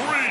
Three,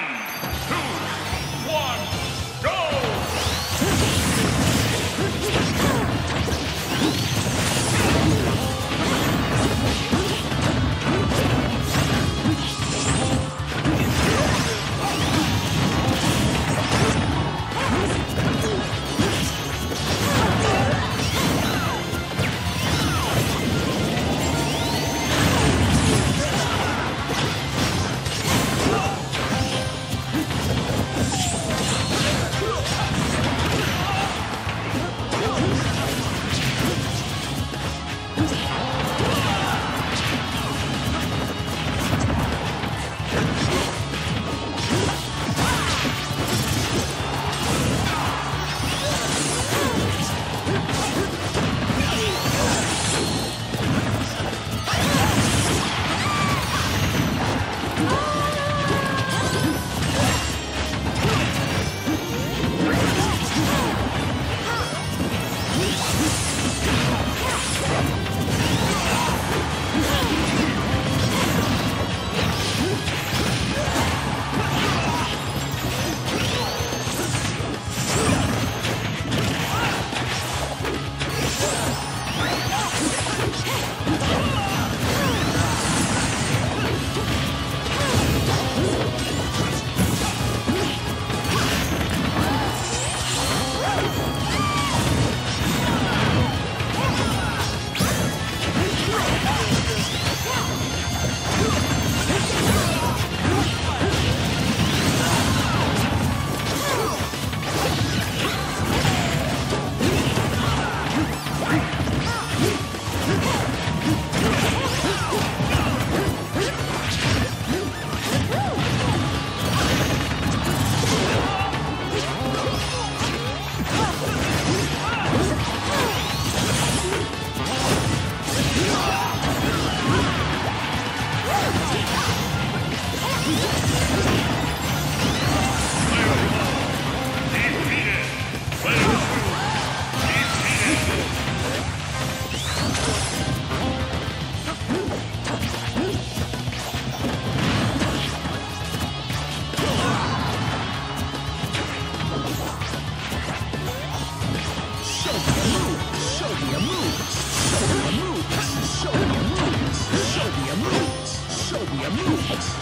move.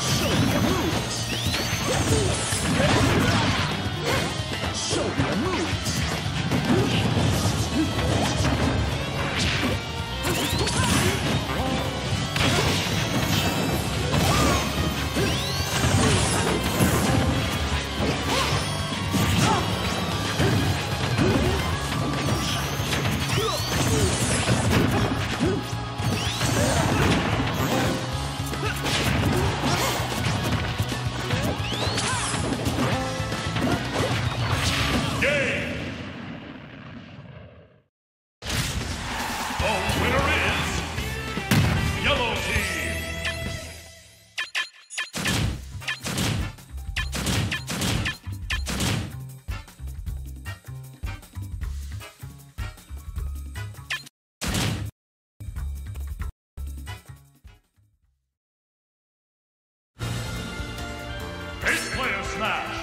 match.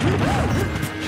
Ah!